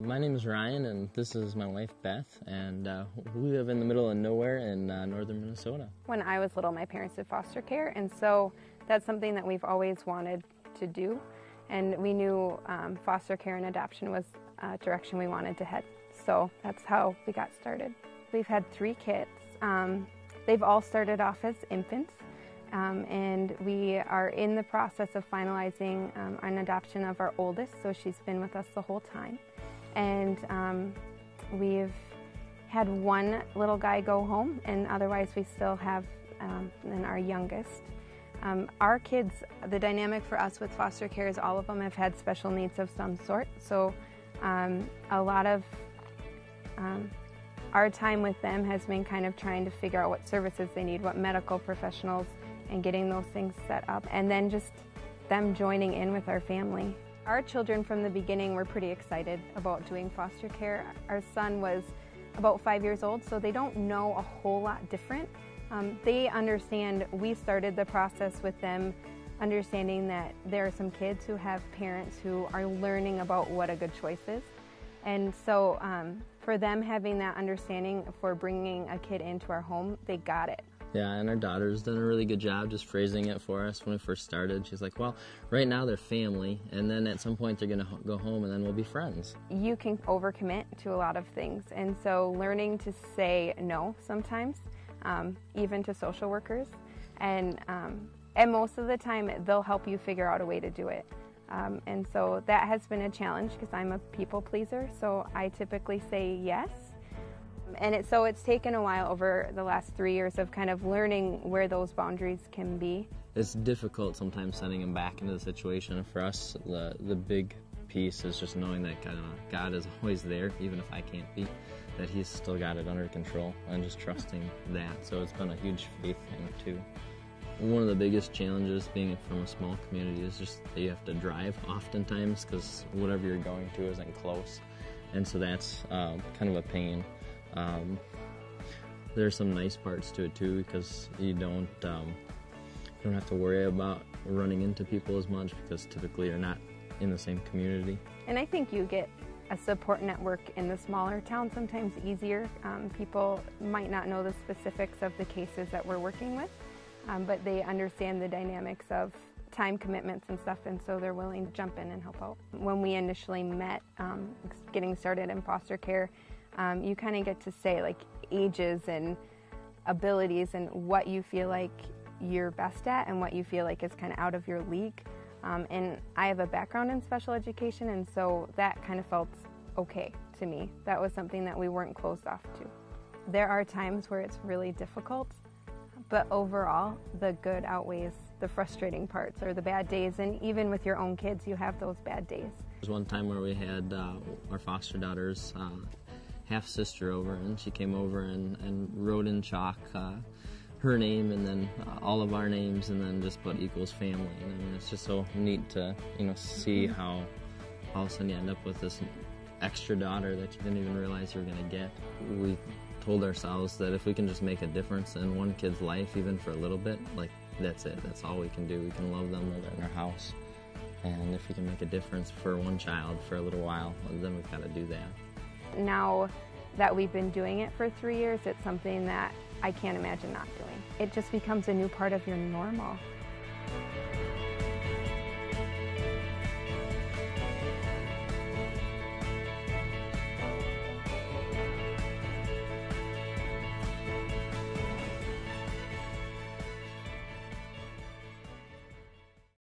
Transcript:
My name is Ryan, and this is my wife Beth, and uh, we live in the middle of nowhere in uh, northern Minnesota. When I was little, my parents did foster care, and so that's something that we've always wanted to do. And we knew um, foster care and adoption was a direction we wanted to head. So that's how we got started. We've had three kids. Um, they've all started off as infants, um, and we are in the process of finalizing um, an adoption of our oldest, so she's been with us the whole time and um, we've had one little guy go home, and otherwise we still have um, our youngest. Um, our kids, the dynamic for us with foster care is all of them have had special needs of some sort. So um, a lot of um, our time with them has been kind of trying to figure out what services they need, what medical professionals, and getting those things set up, and then just them joining in with our family. Our children from the beginning were pretty excited about doing foster care. Our son was about five years old, so they don't know a whole lot different. Um, they understand we started the process with them understanding that there are some kids who have parents who are learning about what a good choice is. And so um, for them having that understanding for bringing a kid into our home, they got it. Yeah, and our daughter's done a really good job just phrasing it for us when we first started. She's like, well, right now they're family, and then at some point they're going to go home and then we'll be friends. You can overcommit to a lot of things, and so learning to say no sometimes, um, even to social workers, and, um, and most of the time they'll help you figure out a way to do it. Um, and so that has been a challenge because I'm a people pleaser, so I typically say yes and it, so it's taken a while over the last three years of kind of learning where those boundaries can be. It's difficult sometimes sending them back into the situation. For us, the, the big piece is just knowing that God, God is always there, even if I can't be, that He's still got it under control, and just trusting that. So it's been a huge faith thing, too. One of the biggest challenges being from a small community is just that you have to drive oftentimes because whatever you're going to isn't close. And so that's uh, kind of a pain. Um, there's some nice parts to it too because you don't um, you don't have to worry about running into people as much because typically you're not in the same community. And I think you get a support network in the smaller towns sometimes easier. Um, people might not know the specifics of the cases that we're working with, um, but they understand the dynamics of time commitments and stuff, and so they're willing to jump in and help out. When we initially met, um, getting started in foster care, um, you kind of get to say like ages and abilities and what you feel like you're best at and what you feel like is kind of out of your league. Um, and I have a background in special education, and so that kind of felt okay to me. That was something that we weren't closed off to. There are times where it's really difficult, but overall, the good outweighs the frustrating parts or the bad days. And even with your own kids, you have those bad days. There's one time where we had uh, our foster daughters. Uh, half sister over, and she came over and, and wrote in chalk uh, her name and then uh, all of our names, and then just put equals family. And I mean, it's just so neat to you know see how all of a sudden you end up with this extra daughter that you didn't even realize you were going to get. We told ourselves that if we can just make a difference in one kid's life, even for a little bit, like that's it. That's all we can do. We can love them while they're in our house. And if we can make a difference for one child for a little while, then we've got to do that now that we've been doing it for three years, it's something that I can't imagine not doing. It just becomes a new part of your normal.